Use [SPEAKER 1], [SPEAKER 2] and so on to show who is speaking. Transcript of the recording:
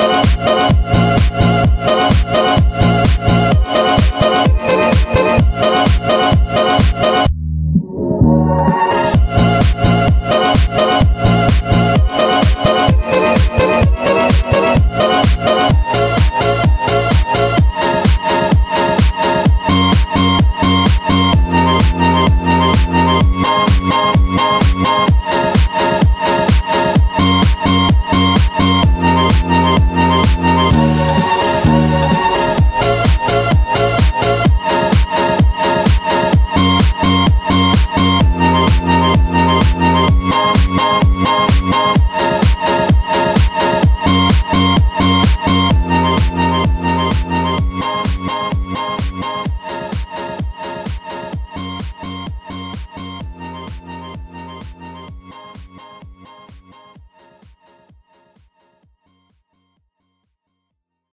[SPEAKER 1] oh.